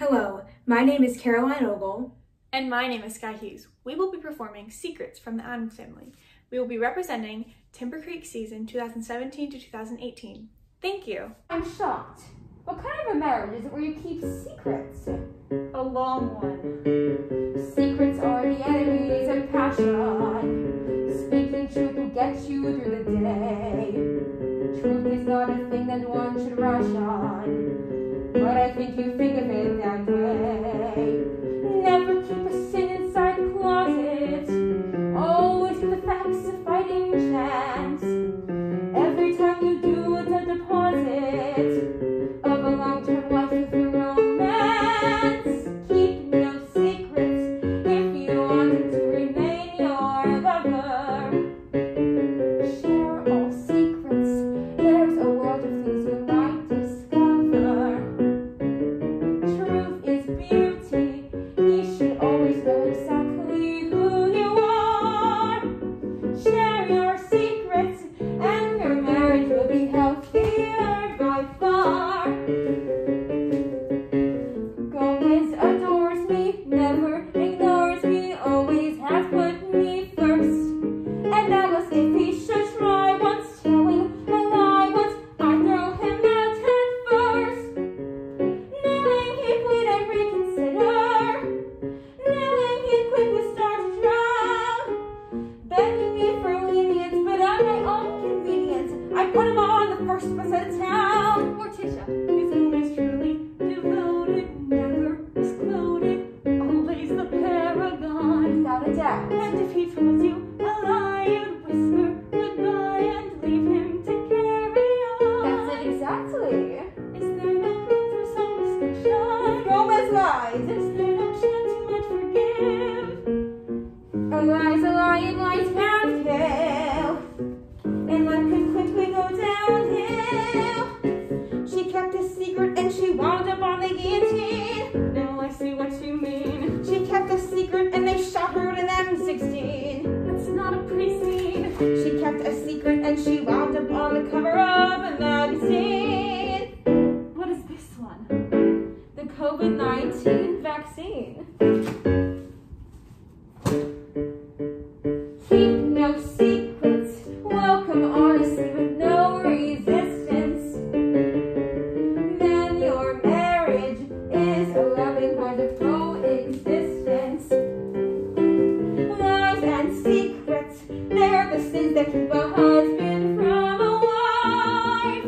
Hello, my name is Caroline Ogle. And my name is Skye Hughes. We will be performing Secrets from the Addams Family. We will be representing Timber Creek season 2017 to 2018. Thank you. I'm shocked. What kind of a marriage is it where you keep secrets? A long one. Secrets are the enemies of passion. Speaking truth will get you through the day. Truth is not a thing that one should rush on. But I think you think of it rise a lion lies found hill. And life can quickly go downhill. She kept a secret and she wound up on the guillotine. Now I see what you mean. She kept a secret and they shot her in an M16. It's not a pretty. She kept a secret and she wound up on the cover of a magazine. What is this one? The COVID-19 vaccine. is the a husband from a wife.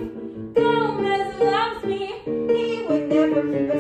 God loves me, he would never keep